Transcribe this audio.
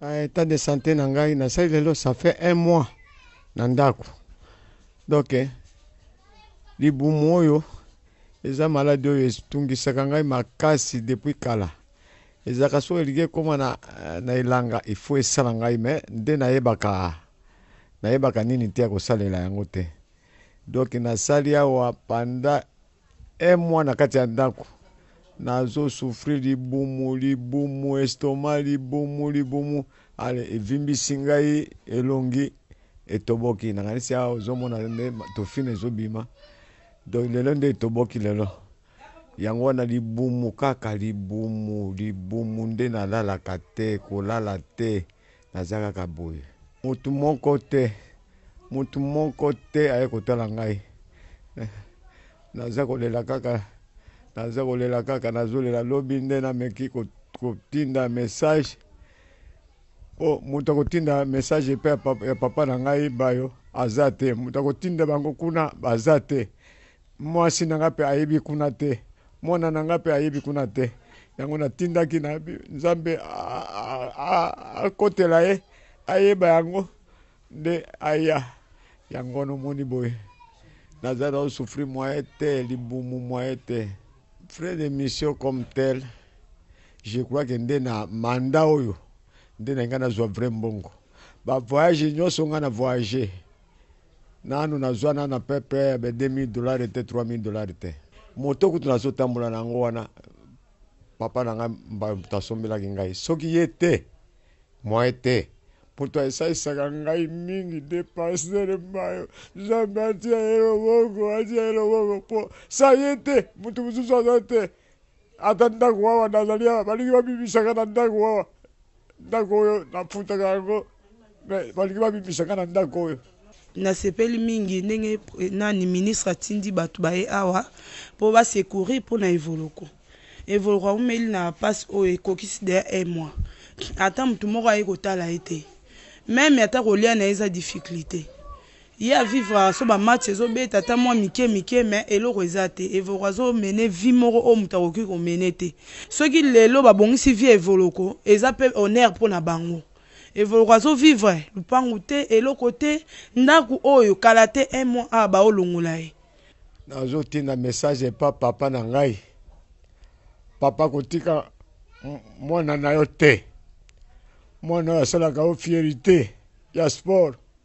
Na etat de sante na ngai nasali lelo ça fait un mois na ndako donc libumu oyo eza maladi oyo etungisaka ngai makasi depuis kala ezalaka soki elingi ekoma na, na elanga ifo esala ngai me nde nayebaka nayebaka nini te ya kosalela yango te donc nasali awa panda Un mois na kati ya ndako nazo souffrir libumu libumu estomac libumu libumu ale evimbisi ngai elongi etoboki nakanisi awa ozomona nde tofina ezobima donc lelo nde etoboki lelo yango wana libumu kaka libumu libumu nde nalalaka te kolala te Naza kaka boye. Mutu moko te, mutu moko te aye kotala ngai. Naza kolela kaka, naza kolela kaka, nazolela. Lobi nde nameki kotinda message po mutu akotinda message epai ya papa na ngai bayo aza te, mutu akotinda bango kuna baza te. Mwasi na ngai mpe ayebi kuna te, mwana na ngai mpe ayebi kuna te. Yango natindaki na Nzambe akotela ye, ayeba yango, nde aya. Yango wana omoni boye nazali na osufri mwaye te, libumu mwaye te. Frais de mission comme tel, je crois que nde na manda oyo nde na ngai nazwa vrai mbongo. Ba voyage nyonso ngai na voyage Nanu nazua nanu na pepe ya ba 2000 dollars te 3000 dollars te. Moto kutu nazo tambola na yango wana papa na ngai Mbayo moto asombelaki ngai. Soki ye te, moyen te. Moto asalisaka ngai mingi nde Pasteur Mbayo. Nzambe atia ye loboko, atia ye loboko po sans ye te, moto mosusu aza te. Ata ndako awa nazali awa balingi babimisaka na ndako awa ndako oyo nafutaka yango me balingi babimisaka na ndako oyo Nasepeli mingi ndenge nani ministre atindi batu baye awa po ba secourir pona Evoloko. Evoloko awumeli na pasi oyo ekokisi deja un mois ata mutu moko aye kotala ye te meme ata kolia na ye eza difficulite. Ye a vivraka soki ba matchs ezo beta ata mua mike mike mais eloko eza te. Evoloko azo mener vie moko oyo mutu akoki ko mener te. Soki lelo ba bongisi vie ya Evoloko eza pe honneur pona bango. Evoloko azo vivre lupangu te, eloko te, ndaku oyo kala te un mois awa bao longola ye. Nazo tinda message epa papa na ngai. Papa kotika muana nayo te. Muana oyo asalaka yo fierite ya sport.